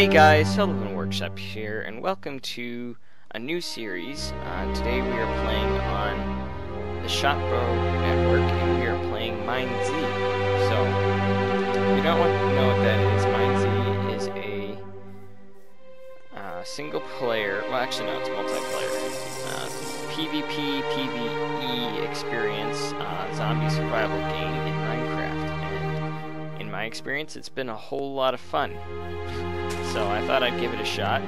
Hey guys, Sullivan Workshop here, and welcome to a new series. Uh, today we are playing on the Shotbow network, and we are playing MineZ. So, if you don't want to know what that is, z is a uh, single player, well actually no, it's multiplayer, uh, PvP, PvE experience, uh, zombie survival game experience, it's been a whole lot of fun. So I thought I'd give it a shot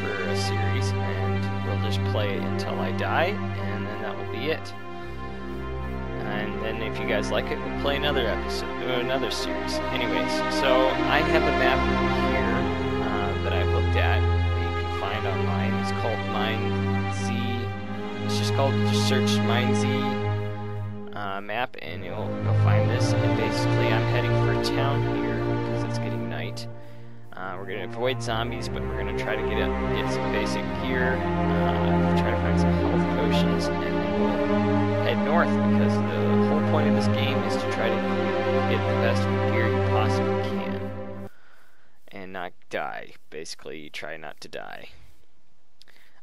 for a series, and we'll just play it until I die, and then that will be it. And then if you guys like it, we'll play another episode, or another series. Anyways, so I have a map here uh, that I've looked at that you can find online. It's called Mine Z. It's just called, just search MineZ uh, map, and you'll, you'll find this. And basically, I'm heading for town here because it's getting night. Uh, we're going to avoid zombies, but we're going to try to get, a, get some basic gear, uh, try to find some health potions, and then we'll head north, because the whole point of this game is to try to get the best gear you possibly can, and not die. Basically, try not to die.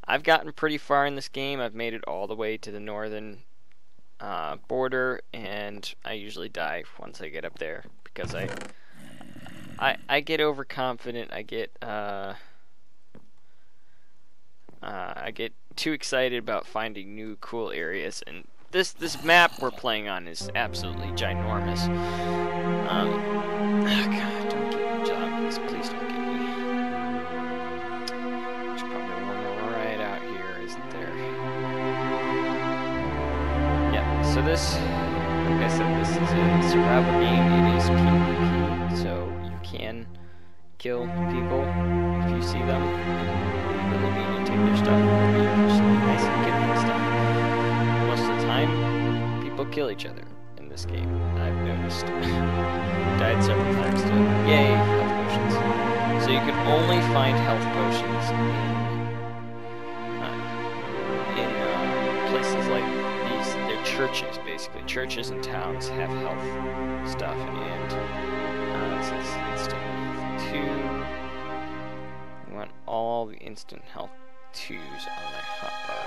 I've gotten pretty far in this game. I've made it all the way to the northern uh, border, and I usually die once I get up there, because I... I, I get overconfident. I get uh, uh, I get too excited about finding new cool areas, and this this map we're playing on is absolutely ginormous. Um, oh This, like I said, this is a survival game. It is PvP, so you can kill people if you see them. You really need to take their stuff. Just nice and give them stuff. Most of the time, people kill each other in this game. I've noticed. Died several times to yay health potions. So you can only find health potions churches, basically. Churches and towns have health stuff, and uh, it says instant 2. You want all the instant health 2s on my hotbar.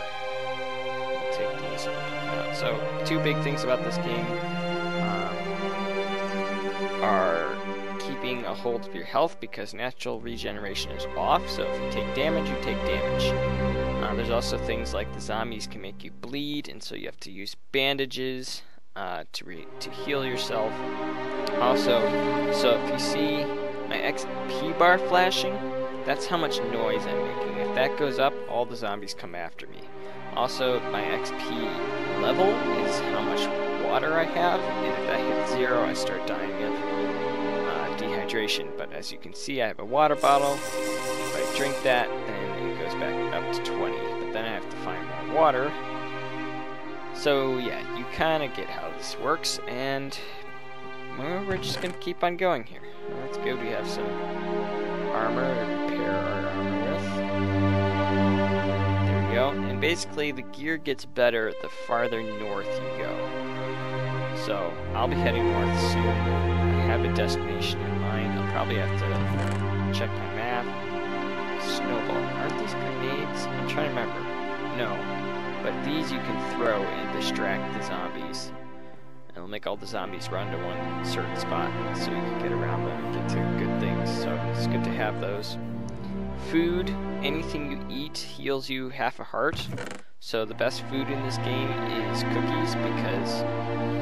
I'll take these out. So, two big things about this game um, are keeping a hold of your health because natural regeneration is off, so if you take damage, you take damage. Uh, there's also things like the zombies can make you bleed, and so you have to use bandages uh, to re to heal yourself. Also, so if you see my XP bar flashing, that's how much noise I'm making. If that goes up, all the zombies come after me. Also, my XP level is how much water I have, and if that hits zero, I start dying of uh, dehydration. But as you can see, I have a water bottle. If I drink that, then goes back up to 20. But then I have to find more water. So yeah, you kind of get how this works, and well, we're just gonna keep on going here. That's good. We have some armor to repair our armor with. There we go. And basically, the gear gets better the farther north you go. So I'll be heading north soon. I have a destination in mind. I'll probably have to check my map. Snowball. Aren't these grenades? I'm trying to remember. No. But these you can throw and distract the zombies. And it'll make all the zombies run to one certain spot so you can get around them and get to good things. So it's good to have those. Food, anything you eat heals you half a heart. So the best food in this game is cookies because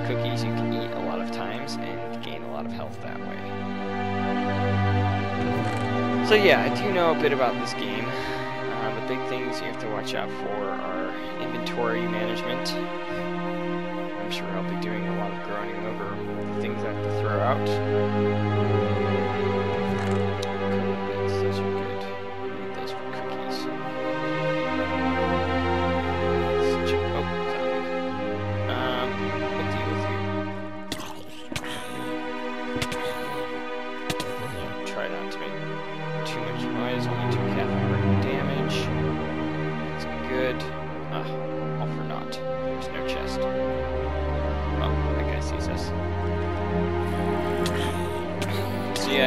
cookies you can eat a lot of times and gain a lot of health that way. So yeah, I do know a bit about this game. Uh, the big things you have to watch out for are inventory management. I'm sure I'll be doing a lot of groaning over the things I have to throw out.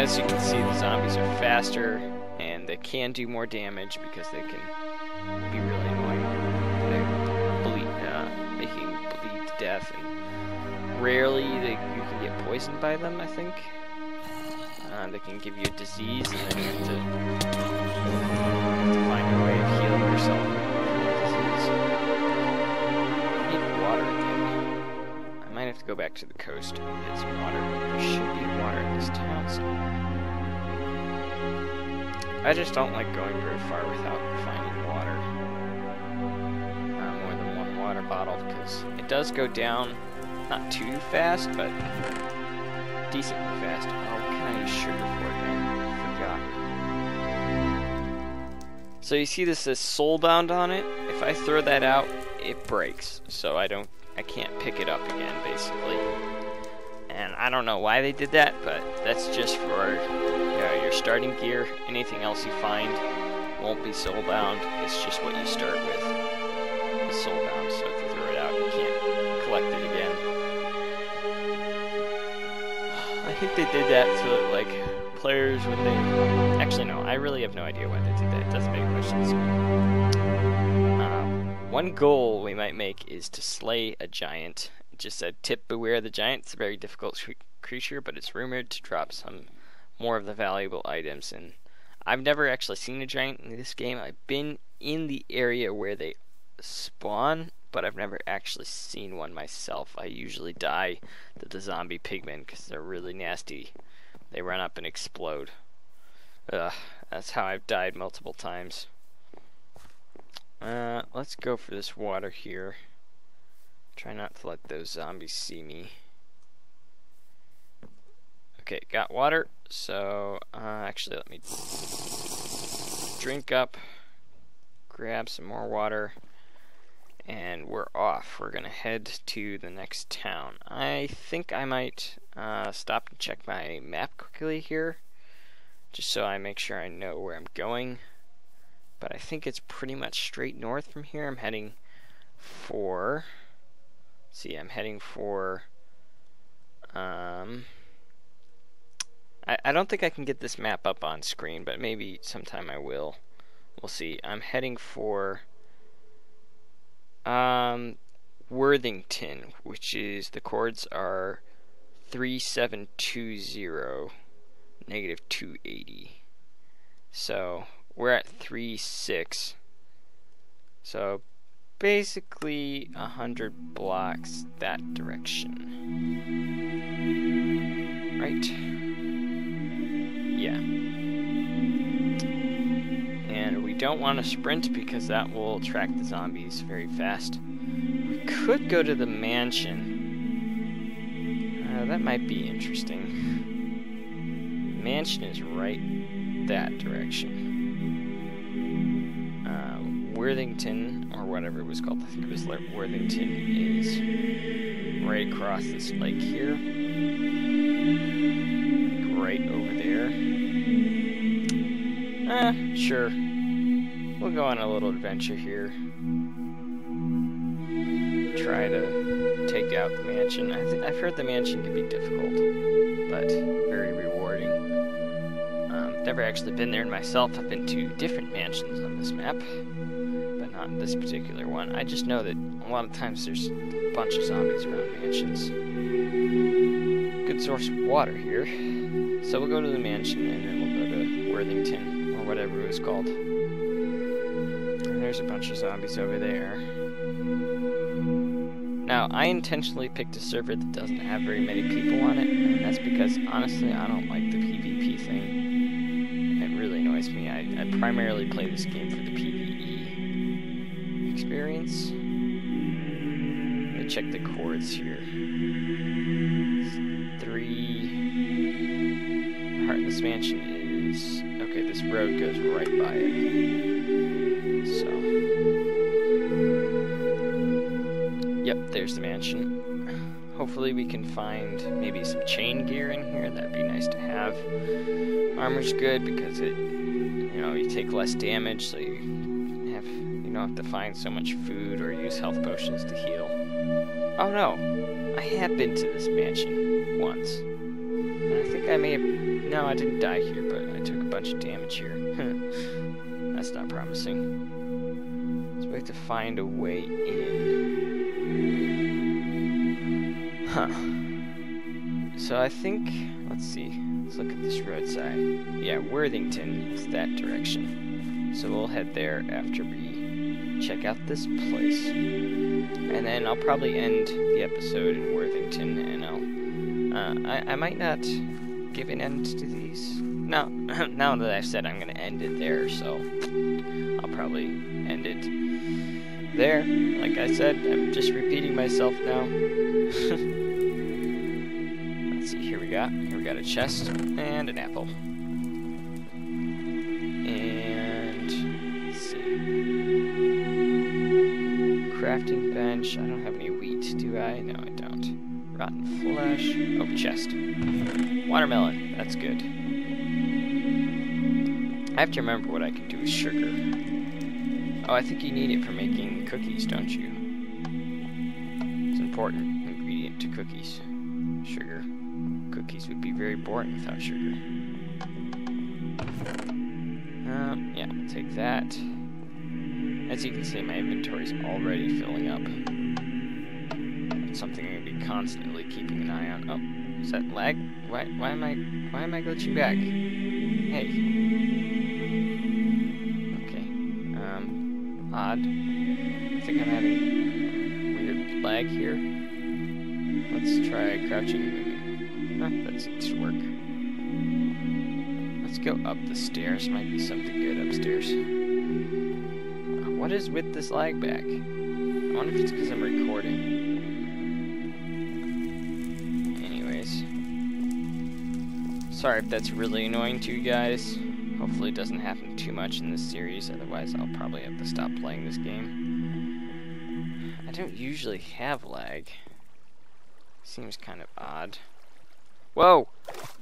As you can see, the zombies are faster, and they can do more damage because they can be really annoying. They're bleed, uh, making bleed to death, and rarely they, you can get poisoned by them. I think uh, they can give you a disease, and then you have to, to find a way of healing yourself go back to the coast some water. There should be water in this town somewhere. I just don't like going very far without finding water. Uh, more than one water bottle, because it does go down, not too fast, but decently fast. Oh, can I use sugar for it, man? Forgot. So you see this says soulbound on it? If I throw that out, it breaks. So I don't, I can't pick it up again, basically. And I don't know why they did that, but that's just for uh, your starting gear. Anything else you find won't be soulbound. It's just what you start with is soulbound. So if you throw it out, you can't collect it again. I think they did that so that like players when they actually no, I really have no idea why they did that. It doesn't make much sense. One goal we might make is to slay a giant. Just a tip beware the giant. It's a very difficult creature, but it's rumored to drop some more of the valuable items. And I've never actually seen a giant in this game. I've been in the area where they spawn, but I've never actually seen one myself. I usually die to the zombie pigmen because they're really nasty. They run up and explode. Ugh, that's how I've died multiple times. Let's go for this water here. Try not to let those zombies see me. Okay, got water. So, uh, actually, let me drink up, grab some more water, and we're off. We're gonna head to the next town. I think I might uh, stop and check my map quickly here, just so I make sure I know where I'm going. But I think it's pretty much straight north from here. I'm heading for. See, I'm heading for. Um, I, I don't think I can get this map up on screen, but maybe sometime I will. We'll see. I'm heading for um, Worthington, which is the coords are 3720 negative 280. So we're at 36. So basically a hundred blocks that direction. Right yeah. And we don't want to sprint because that will attract the zombies very fast. We could go to the mansion. Uh, that might be interesting. Mansion is right that direction. Worthington, or whatever it was called, I think it was Worthington, is right across this lake here. Like right over there. Eh, sure. We'll go on a little adventure here. Try to take out the mansion. I I've heard the mansion can be difficult, but very rewarding. Um, i've never actually been there myself. I've been to different mansions on this map, this particular one. I just know that a lot of times there's a bunch of zombies around mansions. Good source of water here. So we'll go to the mansion and then we'll go to Worthington or whatever it was called. And there's a bunch of zombies over there. Now, I intentionally picked a server that doesn't have very many people on it, and that's because, honestly, I don't like the PvP thing. It really annoys me. I, I primarily play this game for the experience. Let me check the coords here. Three... Heartless Mansion is Okay, this road goes right by it. So. Yep, there's the mansion. Hopefully we can find maybe some chain gear in here. That'd be nice to have. Armor's good because it, you know, you take less damage, so you don't have to find so much food or use health potions to heal. Oh no, I have been to this mansion once. And I think I may have, no, I didn't die here, but I took a bunch of damage here. That's not promising. So we have to find a way in. Huh. So I think, let's see, let's look at this roadside. Yeah, Worthington is that direction. So we'll head there after we check out this place. And then I'll probably end the episode in Worthington and I'll uh, I, I might not give an end to these. No, now that I've said I'm going to end it there, so I'll probably end it there. Like I said, I'm just repeating myself now. Let's see, here we got, here we got a chest and an apple. Bench, I don't have any wheat, do I? No, I don't. Rotten flesh. Oh, chest. Watermelon. That's good. I have to remember what I can do with sugar. Oh, I think you need it for making cookies, don't you? It's an important ingredient to cookies. Sugar. Cookies would be very boring without sugar. Um, yeah, I'll take that. As you can see, my inventory is already filling up something I'm gonna be constantly keeping an eye on. Oh, is that lag? Why why am I why am I glitching back? Hey. Okay. Um odd. I think I'm having weird lag here. Let's try crouching. Huh, that seems to work. Let's go up the stairs. Might be something good upstairs. What is with this lag back? I wonder if it's because I'm recording. Anyways. Sorry if that's really annoying to you guys. Hopefully it doesn't happen too much in this series, otherwise I'll probably have to stop playing this game. I don't usually have lag. Seems kind of odd. Whoa!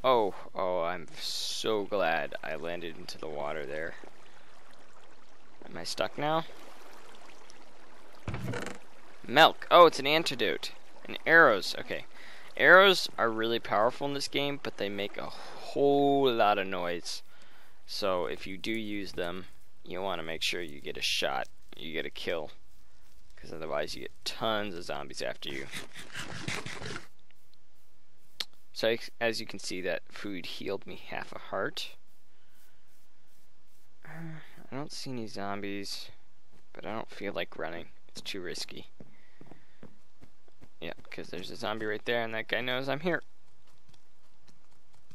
Oh, oh, I'm so glad I landed into the water there. Am I stuck now? Milk! Oh, it's an antidote. And arrows. Okay. Arrows are really powerful in this game, but they make a whole lot of noise. So if you do use them, you want to make sure you get a shot, you get a kill. Because otherwise you get tons of zombies after you. So as you can see, that food healed me half a heart. Uh, I don't see any zombies, but I don't feel like running. It's too risky. Yeah, because there's a zombie right there, and that guy knows I'm here.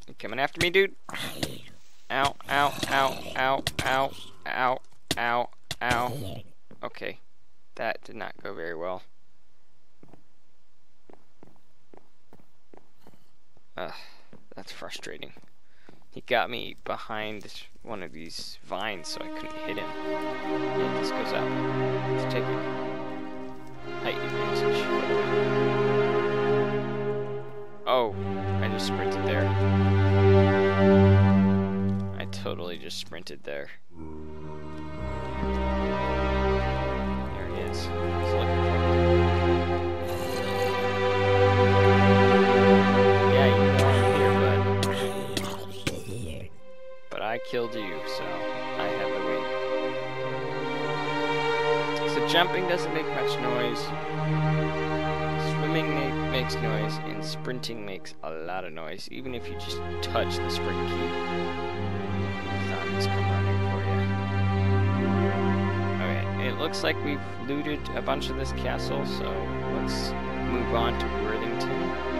You coming after me, dude? Ow, ow, ow, ow, ow, ow, ow, ow. Okay, that did not go very well. Ugh, that's frustrating. He got me behind one of these vines so I couldn't hit him. Yeah, this goes up. Let's take it height advantage. Oh, I just sprinted there. I totally just sprinted there. There he is. Killed you, so I have the lead. So jumping doesn't make much noise. Swimming ma makes noise, and sprinting makes a lot of noise. Even if you just touch the sprint key, zombies come running for you. Okay, it looks like we've looted a bunch of this castle, so let's move on to Worthington.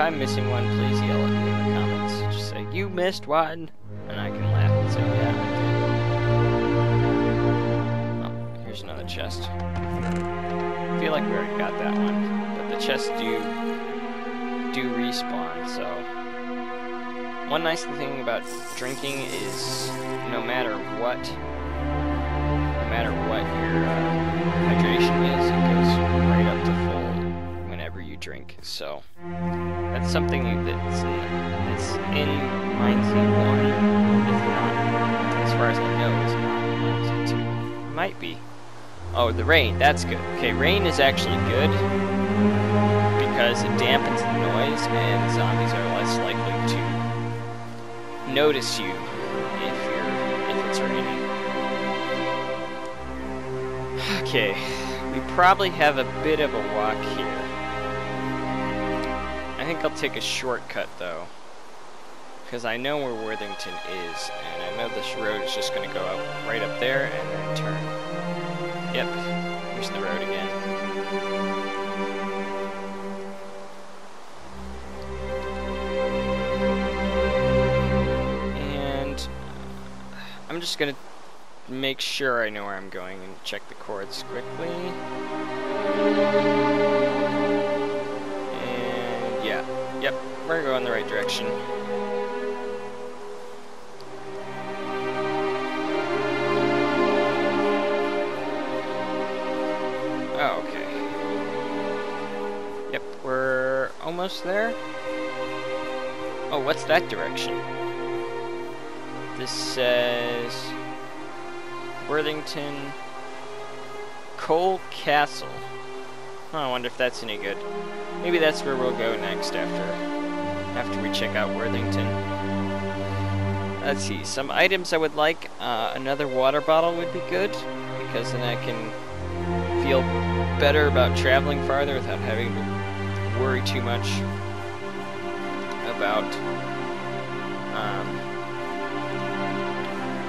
If I'm missing one, please yell at me in the comments. Just say, you missed one, and I can laugh and say, yeah, I did. Oh, here's another chest. I feel like we already got that one, but the chests do, do respawn, so... One nice thing about drinking is, no matter what, no matter what your uh, hydration is, it goes right up to full whenever you drink, so... That's something that's in, that's in Mine Z 1 is not, as far as I know, is not in Mine Z 2. Might be. Oh, the rain. That's good. Okay, rain is actually good because it dampens the noise, and zombies are less likely to notice you if you're if it's raining. Okay, we probably have a bit of a walk here. I think I'll take a shortcut though. Because I know where Worthington is, and I know this road is just going to go up right up there and then turn. Yep, here's the road again. And uh, I'm just going to make sure I know where I'm going and check the coords quickly. We're going the right direction. Oh, okay. Yep, we're almost there. Oh, what's that direction? This says Worthington Cole Castle. Oh, I wonder if that's any good. Maybe that's where we'll go next after after we check out Worthington. Let's see, some items I would like. Uh, another water bottle would be good because then I can feel better about traveling farther without having to worry too much about um,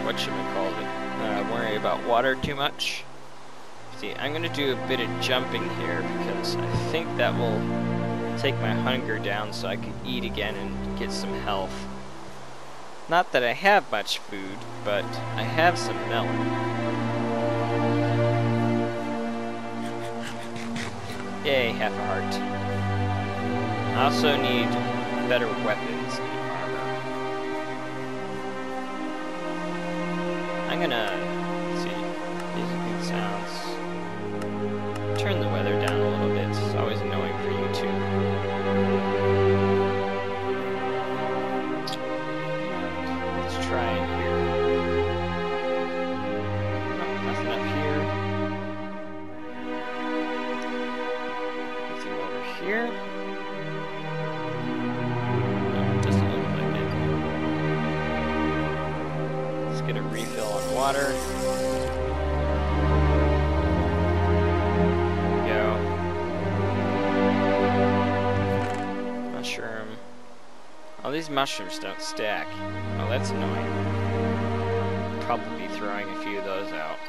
what should we call it? Uh, worry about water too much. See, I'm gonna do a bit of jumping here because I think that will take my hunger down so I can eat again and get some health. Not that I have much food, but I have some melon. Yay, half a heart. I also need better weapons and armor. I'm gonna mushrooms don't stack. Oh, that's annoying. Probably be throwing a few of those out.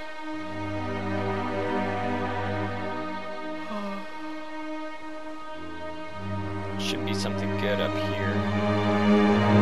Should be something good up here.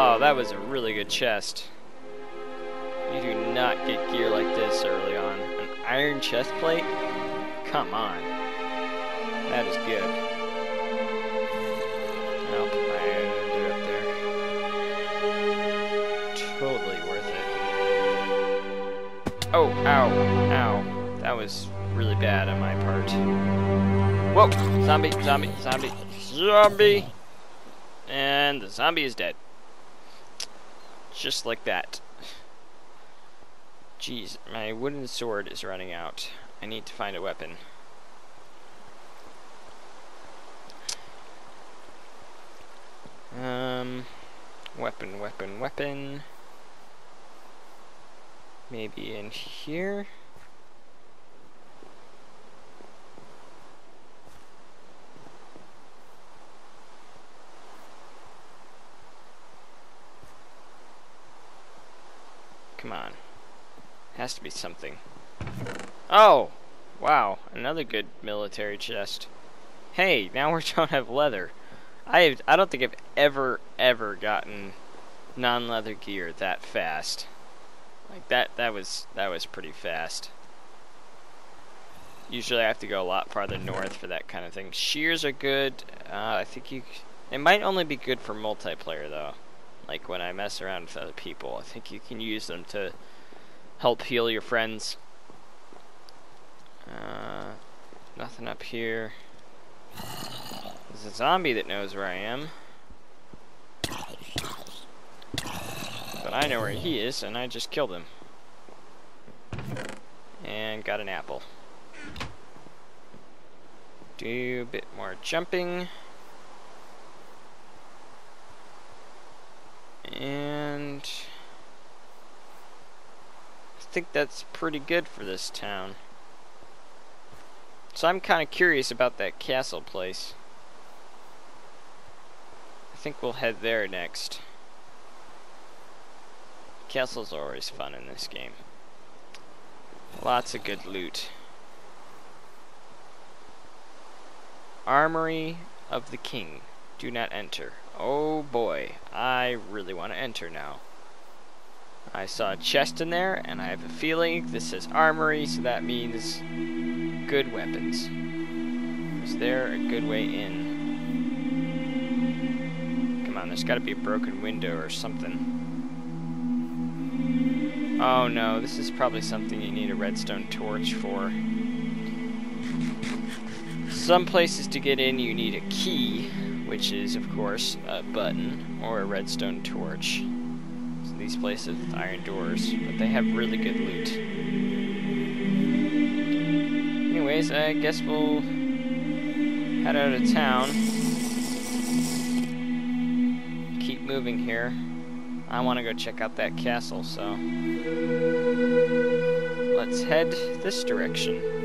Oh, that was a really good chest. You do not get gear like this early on. An iron chest plate? Come on. That is good. I'll put my ender up there. Totally worth it. Oh, ow, ow. That was really bad on my part. Whoa! Zombie, zombie, zombie, zombie! And the zombie is dead. Just like that. Jeez, my wooden sword is running out. I need to find a weapon. Um, weapon, weapon, weapon. Maybe in here? Come on. Has to be something. Oh! Wow, another good military chest. Hey, now we don't have leather. I I don't think I've ever, ever gotten non-leather gear that fast. Like that that was that was pretty fast. Usually I have to go a lot farther north for that kind of thing. Shears are good. Uh, I think you it might only be good for multiplayer though. Like when I mess around with other people, I think you can use them to help heal your friends. Uh, nothing up here. There's a zombie that knows where I am. But I know where he is, and I just killed him. And got an apple. Do a bit more jumping. And think that's pretty good for this town. So I'm kind of curious about that castle place. I think we'll head there next. Castles are always fun in this game. Lots of good loot. Armory of the King. Do not enter. Oh boy, I really want to enter now. I saw a chest in there, and I have a feeling this says armory, so that means good weapons. Is there a good way in? Come on, there's got to be a broken window or something. Oh no, this is probably something you need a redstone torch for. Some places to get in you need a key, which is of course a button or a redstone torch. These places with iron doors, but they have really good loot. Anyways, I guess we'll head out of town. Keep moving here. I want to go check out that castle, so let's head this direction.